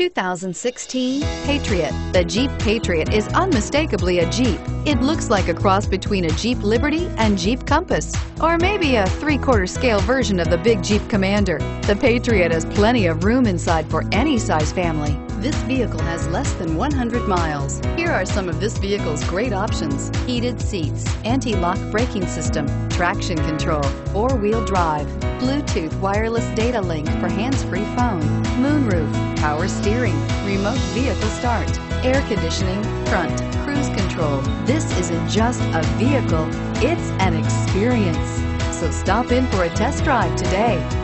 2016 Patriot. The Jeep Patriot is unmistakably a Jeep. It looks like a cross between a Jeep Liberty and Jeep Compass, or maybe a three-quarter scale version of the big Jeep Commander. The Patriot has plenty of room inside for any size family. This vehicle has less than 100 miles. Here are some of this vehicle's great options. Heated seats, anti-lock braking system, traction control, four-wheel drive, Bluetooth wireless data link for hands-free phone, steering, remote vehicle start, air conditioning, front, cruise control. This isn't just a vehicle, it's an experience. So stop in for a test drive today.